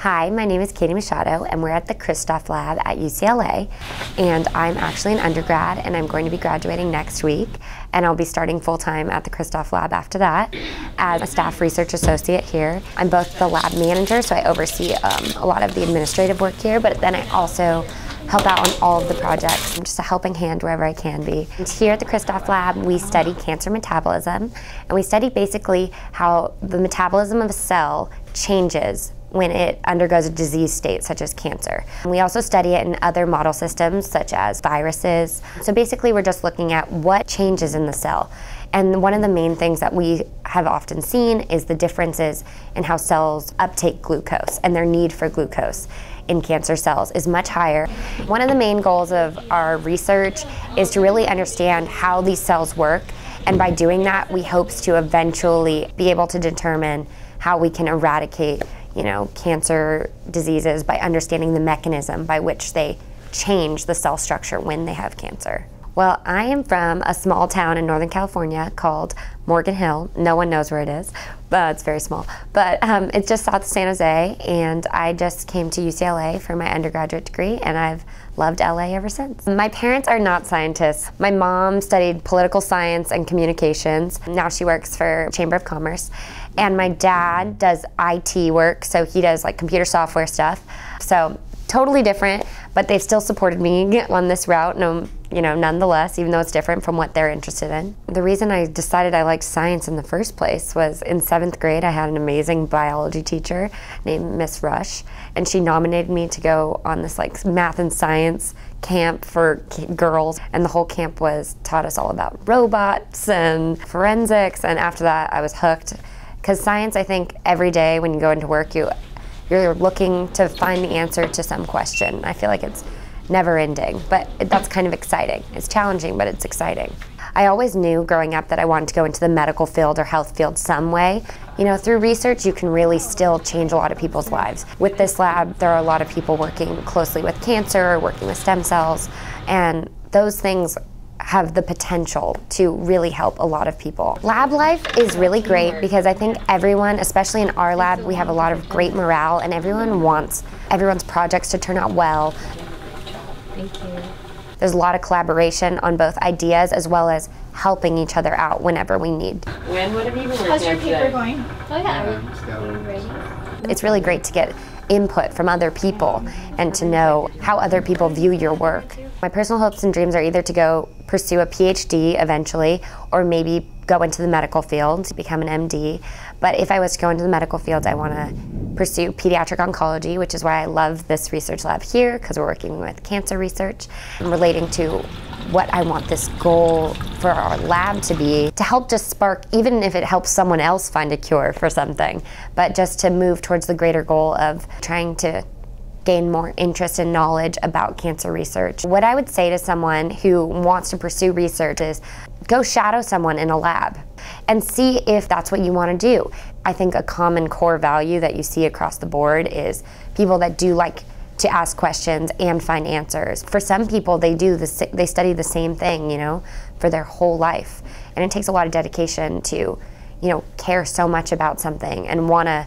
Hi, my name is Katie Machado, and we're at the Christof Lab at UCLA. And I'm actually an undergrad, and I'm going to be graduating next week. And I'll be starting full time at the Christof Lab after that as a staff research associate here. I'm both the lab manager, so I oversee um, a lot of the administrative work here, but then I also help out on all of the projects. I'm just a helping hand wherever I can be. And here at the Christof Lab, we study cancer metabolism, and we study basically how the metabolism of a cell changes when it undergoes a disease state such as cancer. We also study it in other model systems such as viruses. So basically we're just looking at what changes in the cell. And one of the main things that we have often seen is the differences in how cells uptake glucose and their need for glucose in cancer cells is much higher. One of the main goals of our research is to really understand how these cells work and by doing that we hopes to eventually be able to determine how we can eradicate you know, cancer diseases by understanding the mechanism by which they change the cell structure when they have cancer. Well, I am from a small town in Northern California called Morgan Hill. No one knows where it is, but it's very small. But um, it's just south of San Jose, and I just came to UCLA for my undergraduate degree, and I've loved LA ever since. My parents are not scientists. My mom studied political science and communications. Now she works for Chamber of Commerce. And my dad does IT work, so he does like computer software stuff. So totally different, but they've still supported me on this route, you know, nonetheless, even though it's different from what they're interested in. The reason I decided I liked science in the first place was in seventh grade, I had an amazing biology teacher named Miss Rush, and she nominated me to go on this like math and science camp for girls, and the whole camp was taught us all about robots and forensics, and after that, I was hooked. Because science, I think, every day when you go into work, you you're looking to find the answer to some question. I feel like it's never ending, but that's kind of exciting. It's challenging, but it's exciting. I always knew growing up that I wanted to go into the medical field or health field some way. You know, through research, you can really still change a lot of people's lives. With this lab, there are a lot of people working closely with cancer, working with stem cells, and those things have the potential to really help a lot of people. Lab life is really great because I think everyone, especially in our lab, we have a lot of great morale and everyone wants everyone's projects to turn out well. Thank you. There's a lot of collaboration on both ideas as well as helping each other out whenever we need. When would have you been How's your paper today? going? Oh yeah. It's really great to get input from other people and to know how other people view your work. My personal hopes and dreams are either to go pursue a PhD eventually or maybe go into the medical field, to become an MD. But if I was to go into the medical field, I want to pursue pediatric oncology, which is why I love this research lab here because we're working with cancer research relating to what I want this goal for our lab to be to help just spark, even if it helps someone else find a cure for something, but just to move towards the greater goal of trying to gain more interest and knowledge about cancer research. What I would say to someone who wants to pursue research is go shadow someone in a lab and see if that's what you want to do. I think a common core value that you see across the board is people that do like to ask questions and find answers. For some people, they do the they study the same thing, you know, for their whole life, and it takes a lot of dedication to, you know, care so much about something and want to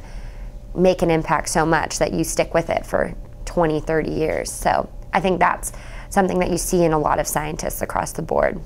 make an impact so much that you stick with it for 20, 30 years. So I think that's something that you see in a lot of scientists across the board.